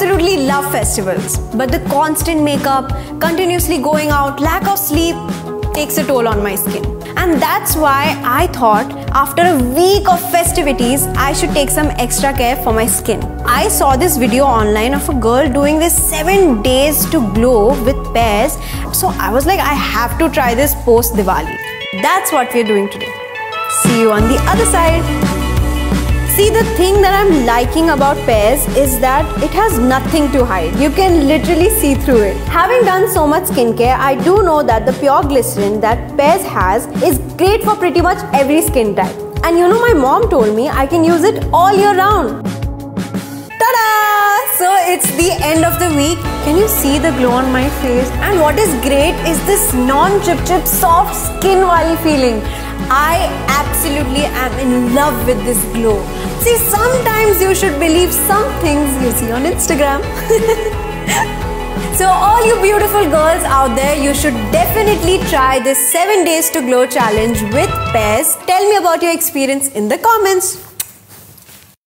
absolutely love festivals, but the constant makeup, continuously going out, lack of sleep takes a toll on my skin. And that's why I thought after a week of festivities, I should take some extra care for my skin. I saw this video online of a girl doing this 7 days to glow with Pears. So I was like, I have to try this post Diwali. That's what we're doing today. See you on the other side. See, the thing that I'm liking about Pears is that it has nothing to hide. You can literally see through it. Having done so much skincare, I do know that the pure glycerin that Pears has is great for pretty much every skin type. And you know, my mom told me I can use it all year round. Ta-da! So it's the end of the week. Can you see the glow on my face? And what is great is this non-chip chip soft skin wali feeling. I absolutely am in love with this glow. See, sometimes you should believe some things you see on Instagram. so, all you beautiful girls out there, you should definitely try this 7 Days to Glow challenge with Pears. Tell me about your experience in the comments.